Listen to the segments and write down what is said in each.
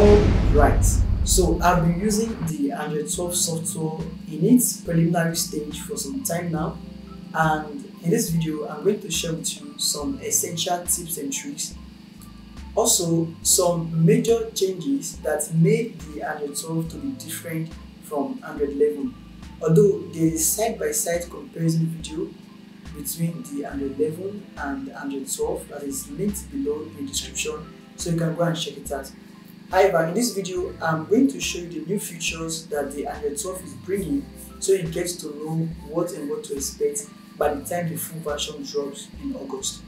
Alright, so I've been using the Android 12 software in its preliminary stage for some time now. And in this video I'm going to share with you some essential tips and tricks. Also some major changes that made the Android 12 to be different from Android 11 although there is side-by-side -side comparison video between the Android 11 and Android 12 that is linked below in the description so you can go and check it out However, in this video, I'm going to show you the new features that the Android 12 is bringing so you get to know what and what to expect by the time the full version drops in August.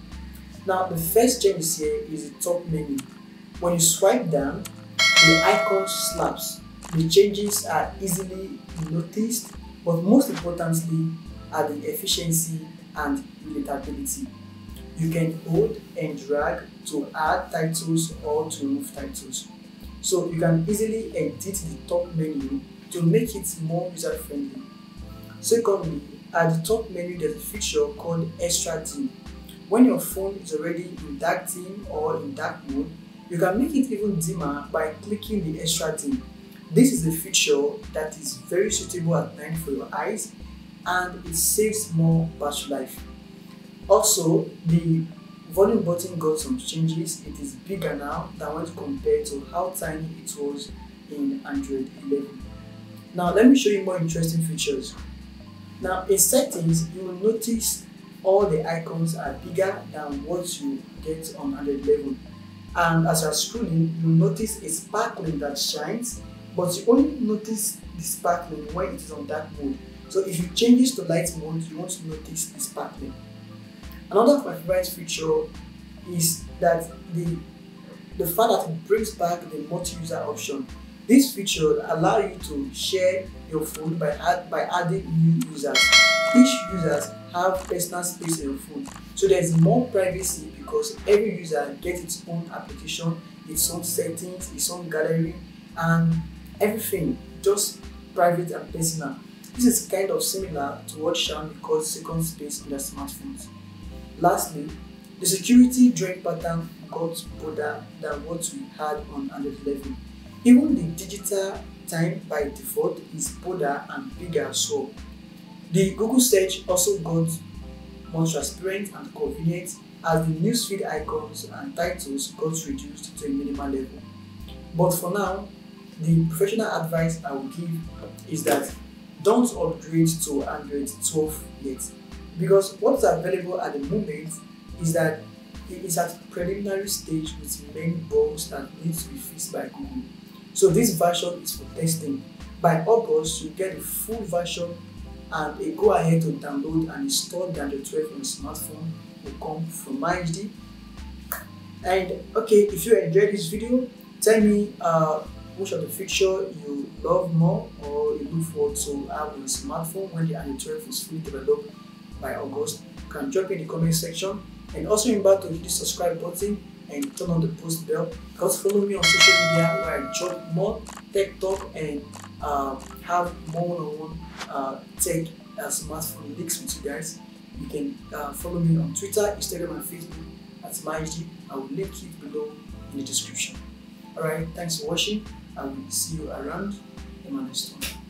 Now, the first change here is the top menu. When you swipe down, the icon slaps. The changes are easily noticed, but most importantly are the efficiency and relatability. You can hold and drag to add titles or to remove titles. So you can easily edit the top menu to make it more user friendly. Secondly, at the top menu there's a feature called extra dim. When your phone is already in dark theme or in dark mode, you can make it even dimmer by clicking the extra dim. This is a feature that is very suitable at night for your eyes and it saves more battery life. Also, the volume button got some changes. It is bigger now than when compared to how tiny it was in Android 11. Now let me show you more interesting features. Now in settings, you will notice all the icons are bigger than what you get on Android 11. And as you're scrolling, you notice a sparkling that shines, but you only notice the sparkling when it is on dark mode. So if you change this to light mode, you won't notice the sparkling. Another of my favorite feature is that the the fact that it brings back the multi-user option. This feature allow you to share your phone by add, by adding new users. Each users have personal space in your phone, so there is more privacy because every user gets its own application, its own settings, its own gallery, and everything just private and personal. This is kind of similar to what Xiaomi calls second space in their smartphones. Lastly, the security drain pattern got broader than what we had on Android 11. Even the digital time by default is broader and bigger so. The Google search also got more transparent and convenient as the newsfeed icons and titles got reduced to a minimal level. But for now, the professional advice I will give is that don't upgrade to Android 12 yet because what's available at the moment is that it is at preliminary stage with many bugs that need to be fixed by Google. So this version is for testing. By August, you get a full version and a go ahead to download and install the Android 12 on your smartphone will come from my Maii HD. And okay, if you enjoyed this video, tell me uh, which of the feature you love more or you look forward to have on your smartphone when the Android 12 is fully developed by August. You can drop in the comment section and also remember to hit the subscribe button and turn on the post bell. Because follow me on social media where I drop more tech talk and uh, have more one-on-one uh, tech uh, smartphone leaks with you guys. You can uh, follow me on Twitter, Instagram, and Facebook at MyG. I will link it below in the description. Alright, thanks for watching. I will see you around in my next one.